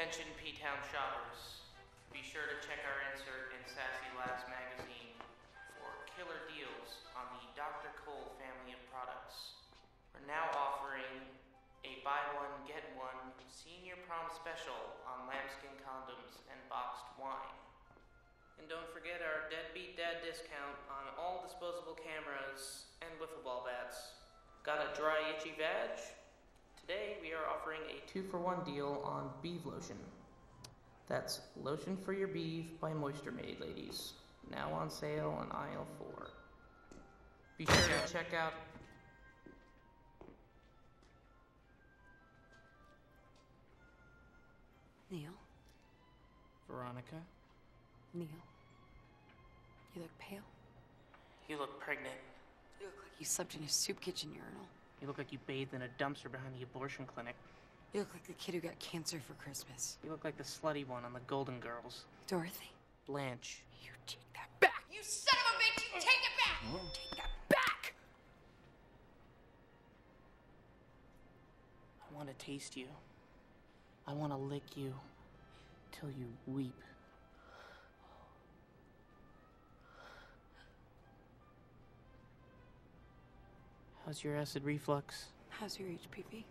Attention P-Town shoppers. Be sure to check our insert in Sassy Labs magazine for killer deals on the Dr. Cole family of products. We're now offering a buy one, get one senior prom special on lambskin condoms and boxed wine. And don't forget our deadbeat dad discount on all disposable cameras and wiffle ball bats. Got a dry, itchy vag? Today we are offering a two for one deal on Beeve lotion. That's lotion for your beeve by Moisture Made, ladies. Now on sale on aisle four. Be sure to check out. Neil, Veronica, Neil, you look pale. you look pregnant. You look like you slept in a soup kitchen urinal. You look like you bathed in a dumpster behind the abortion clinic. You look like the kid who got cancer for Christmas. You look like the slutty one on the Golden Girls. Dorothy, Blanche. you take that back. You son of a bitch! You take it back! Take that back! I want to taste you. I want to lick you till you weep. How's your acid reflux? How's your HPV?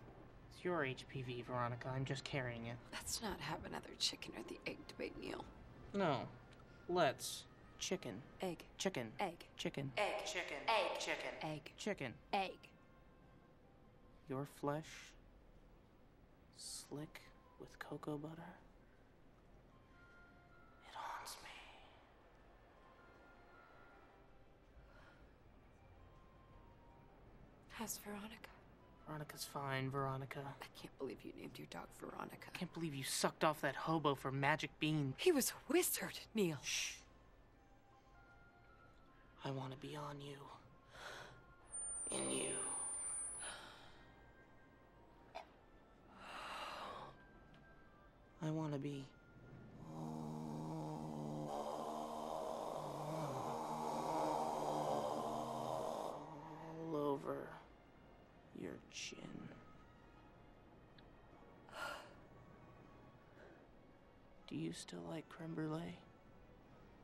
It's your HPV, Veronica. I'm just carrying it. Let's not have another chicken or the egg debate, Neil. No. Let's. Chicken. Egg. Chicken. Egg. Chicken. Egg. Chicken. Egg. Chicken. Egg. Chicken. Egg. Your flesh. Slick with cocoa butter. How's Veronica? Veronica's fine, Veronica. I can't believe you named your dog Veronica. I can't believe you sucked off that hobo for magic bean. He was a wizard, Neil. Shh. I want to be on you. In you. I want to be. All over your chin. Do you still like creme brulee?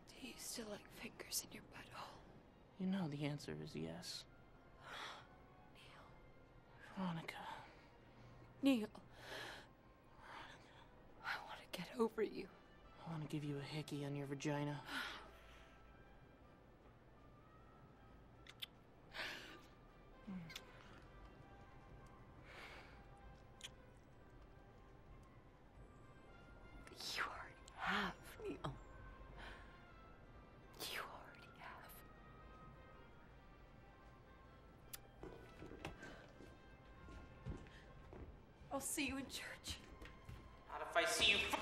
Do you still like fingers in your butthole? You know the answer is yes. Neil. Veronica. Neil. I want to get over you. I want to give you a hickey on your vagina. You mm. I'll see you in church. Not if I see you. F-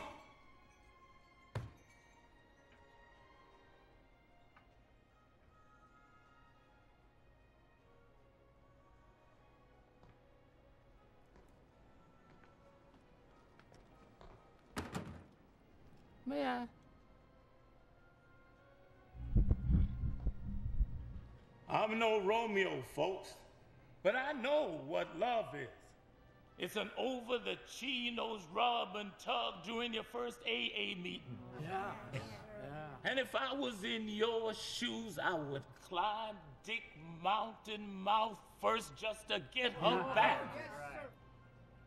May I? I'm no Romeo, folks, but I know what love is. It's an over the chinos rub and tug during your first AA meeting. Yeah. Yeah. And if I was in your shoes, I would climb Dick Mountain mouth first just to get her back. Yes,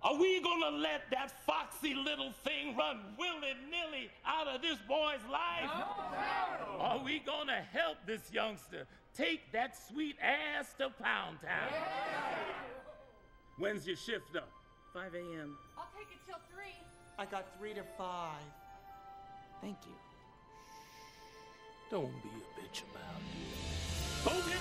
Are we gonna let that foxy little thing run willy nilly out of this boy's life? No. Are we gonna help this youngster take that sweet ass to Pound Town? When's your shift up? 5 a.m. I'll take it till three. I got 3 to 5. Thank you. Don't be a bitch about it. Go get